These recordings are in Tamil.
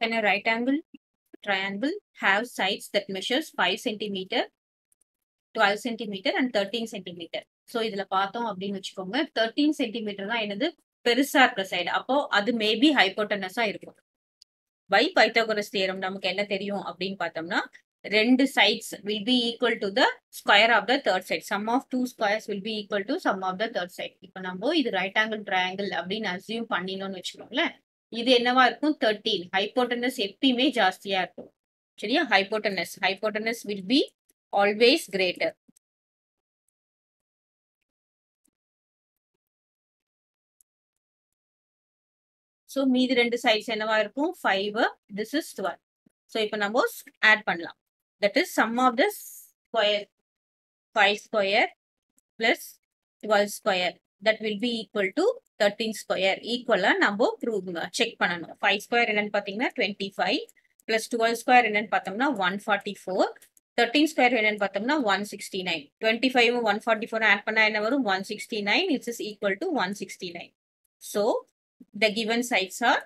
Can a right angle triangle have sides that measures 5 centimeter, 12 centimeter and 13 centimeter? So இதில் பார்த்தோம் அப்படின்னு வச்சுக்கோங்க. தேர்ட்டீன் சென்டிமீட்டர் தான் என்னது? பெருசா இருக்கிற சைடு அப்போ அது மேபி ஹைப்போட்டனஸா இருக்கும். பை பைத்தாகோரஸ் தியரம் நமக்கு என்ன தெரியும் அப்படின்னு பார்த்தோம்னா ரெண்டு sides will be equal to the square of the third side sum of two squares will be equal to sum of the third side இப்போ நம்ம இது ரைட் ஆங்கிள் ட்ரையாங்கிள் அப்படின்னு அசியூம் பண்ணினோம்னு வச்சுக்கோங்களேன். இது என்னவா இருக்கும்? தேர்ட்டீன் ஹைப்போட்டனஸ் எப்பயுமே ஜாஸ்தியா இருக்கும். சரியா? Hypotenuse hypotenuse will be always greater so மீதி ரெண்டு சைட்ஸ் என்னவா இருக்கும்? Five this is twelve so இப்போ நம்ம ஆட் பண்ணலாம். That is sum of the square five square plus twelve square that will be equal to thirteen square ஈக்குவலாக நம்ம ப்ரூவ் செக் பண்ணணும். ஃபைவ் ஸ்கொயர் என்னன்னு பார்த்தீங்கன்னா twenty five plus twelve square என்னன்னு பார்த்தோம்னா one forty four thirteen square என்னன்னு பார்த்தோம்னா one sixty nine twenty five one forty four add பண்ணால் என்ன வரும்? One sixty nine it's is equal to one sixty nine so the given sides are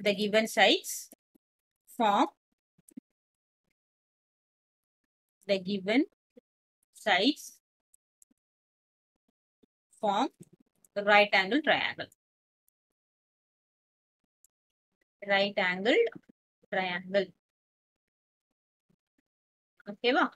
the given sides form the given sides form the right angle triangle. Right angled triangle. Okay, well.